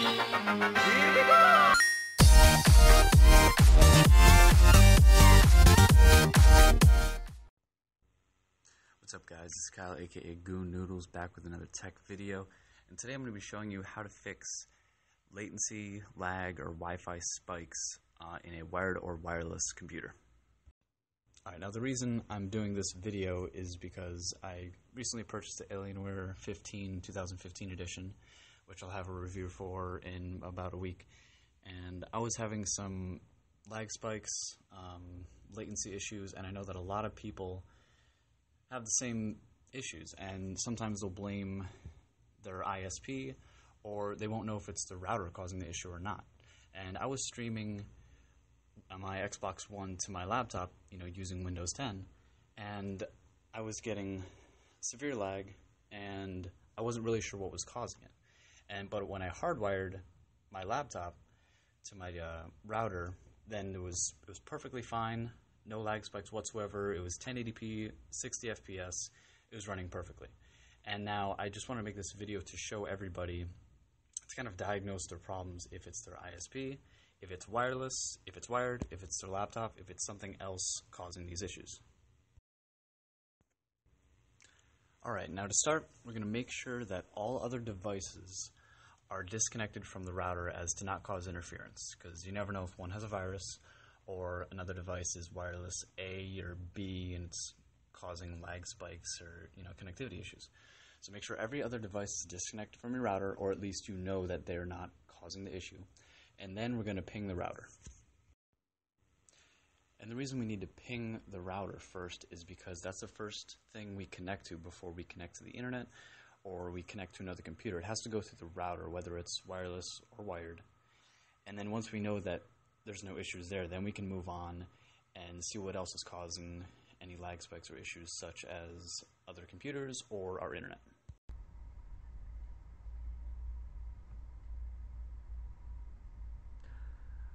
What's up guys, it's Kyle aka Goon Noodles back with another tech video. And today I'm going to be showing you how to fix latency, lag, or Wi-Fi spikes uh, in a wired or wireless computer. Alright, now the reason I'm doing this video is because I recently purchased the Alienware 15 2015 edition which I'll have a review for in about a week and I was having some lag spikes, um, latency issues, and I know that a lot of people have the same issues, and sometimes they'll blame their ISP, or they won't know if it's the router causing the issue or not. And I was streaming my Xbox One to my laptop, you know, using Windows 10, and I was getting severe lag, and I wasn't really sure what was causing it. And but when I hardwired my laptop to my uh, router, then it was it was perfectly fine no lag spikes whatsoever. It was 1080p, 60 FPS. It was running perfectly. And now I just want to make this video to show everybody to kind of diagnose their problems if it's their ISP, if it's wireless, if it's wired, if it's their laptop, if it's something else causing these issues. Alright, now to start, we're going to make sure that all other devices are disconnected from the router as to not cause interference, because you never know if one has a virus or another device is wireless A or B and it's causing lag spikes or you know connectivity issues. So make sure every other device is disconnected from your router, or at least you know that they're not causing the issue. And then we're going to ping the router. And the reason we need to ping the router first is because that's the first thing we connect to before we connect to the internet or we connect to another computer. It has to go through the router, whether it's wireless or wired. And then once we know that there's no issues there, then we can move on and see what else is causing any lag spikes or issues, such as other computers or our internet.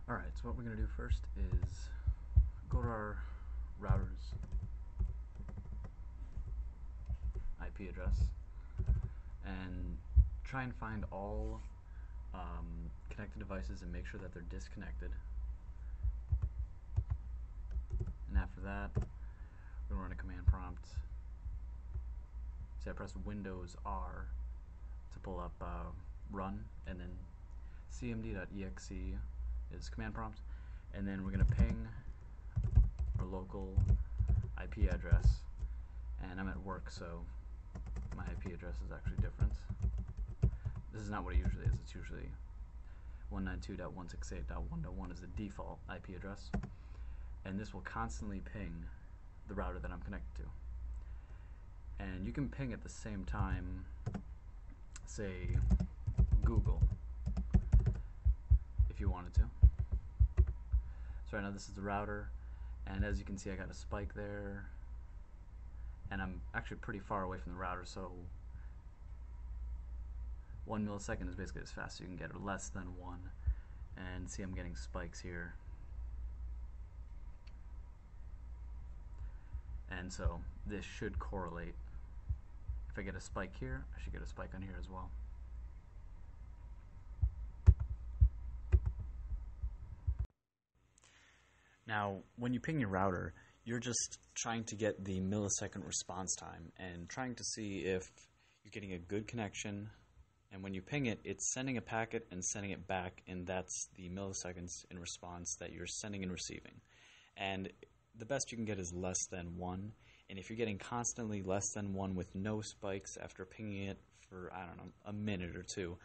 Alright, so what we're going to do first is go to our router's. IP address. And try and find all um, connected devices and make sure that they're disconnected. And after that to run a command prompt. So I press Windows R to pull up uh, run and then cmd.exe is command prompt. And then we're going to ping local IP address and I'm at work so my IP address is actually different this is not what it usually is it's usually 192.168.1.1 is the default IP address and this will constantly ping the router that I'm connected to. And you can ping at the same time, say, Google, if you wanted to. So right now this is the router, and as you can see I got a spike there, and I'm actually pretty far away from the router, so one millisecond is basically as fast as you can get, or less than one. And see I'm getting spikes here. And so this should correlate. If I get a spike here, I should get a spike on here as well. Now, when you ping your router, you're just trying to get the millisecond response time and trying to see if you're getting a good connection. And when you ping it, it's sending a packet and sending it back, and that's the milliseconds in response that you're sending and receiving. And the best you can get is less than one. And if you're getting constantly less than one with no spikes after pinging it for, I don't know, a minute or two,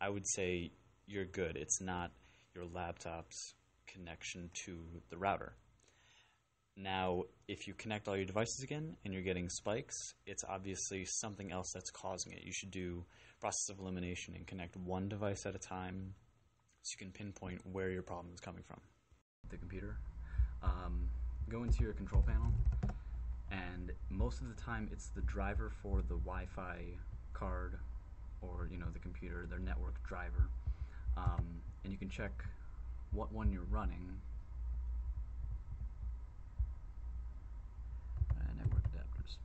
I would say you're good. It's not your laptop's connection to the router. Now, if you connect all your devices again and you're getting spikes, it's obviously something else that's causing it. You should do process of elimination and connect one device at a time so you can pinpoint where your problem is coming from. The computer. Um, go into your control panel and most of the time it's the driver for the Wi-Fi card or you know the computer, their network driver, um, and you can check what one you're running. Uh, network adapters,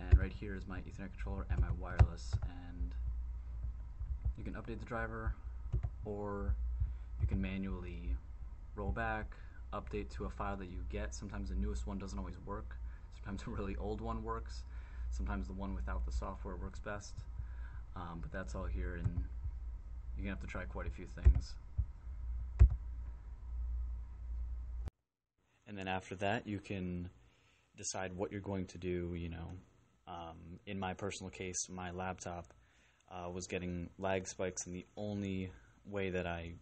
and right here is my Ethernet controller and my wireless, and you can update the driver or you can manually roll back, update to a file that you get. Sometimes the newest one doesn't always work. Sometimes a really old one works. Sometimes the one without the software works best. Um, but that's all here, and you're gonna have to try quite a few things. And then after that, you can decide what you're going to do. You know, um, in my personal case, my laptop uh, was getting lag spikes, and the only way that I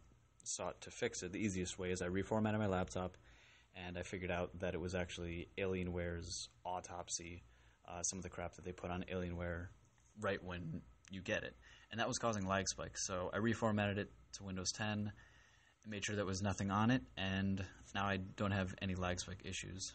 sought to fix it, the easiest way, is I reformatted my laptop, and I figured out that it was actually Alienware's autopsy, uh, some of the crap that they put on Alienware right when you get it, and that was causing lag spikes. So I reformatted it to Windows 10, made sure there was nothing on it, and now I don't have any lag spike issues.